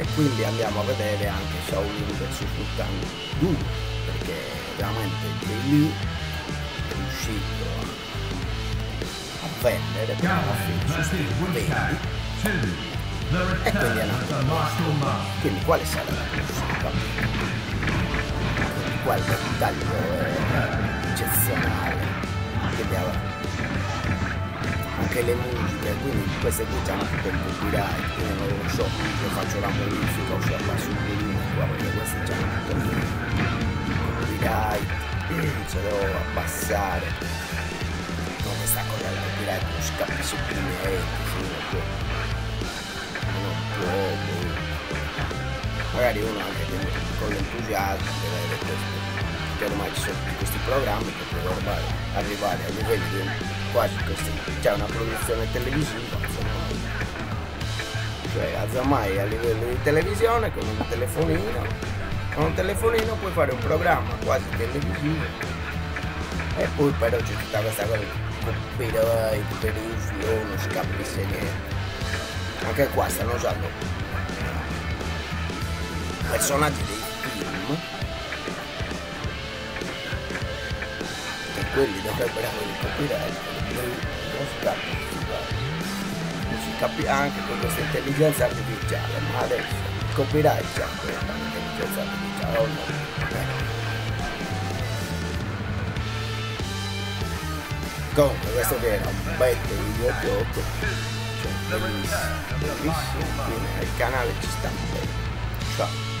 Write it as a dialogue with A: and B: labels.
A: e quindi andiamo a vedere anche Shaolin vs Sultan 2 perché veramente lì è riuscito a, a vendere per alla fine su Steam vendi e quindi è nato quindi quale sarà la prossima qual dettaglio è eccezionale quindi anche le musiche quindi queste qui hanno tutto il copyright quindi non lo so se faccio la modifica o se abbasso il volume qua perché queste hanno tutto il copyright se devo abbassare. Dove sta con il copyright non scappi su primi non può magari uno anche con l'entusiasmo deve vedere questo che ormai ci sono questi programmi che puoi ormai arrivare a livelli di quasi questi, c'è una produzione televisiva insomma. Cioè a Zamai a livello di televisione con un telefonino. Con un telefonino puoi fare un programma quasi televisivo. E poi però c'è tutta questa cosa copyright per il non scappi se niente. Anche qua stanno usando personaggi dei film quelli dovrebbero avere il copyright non scappi non si capisce anche con questa intelligenza artificiale ma adesso il copyright c'è anche l'intelligenza artificiale o no? comunque questo che era un bel videogioco cioè bellissimo. Bellissimo il canale ci sta. Bene ciao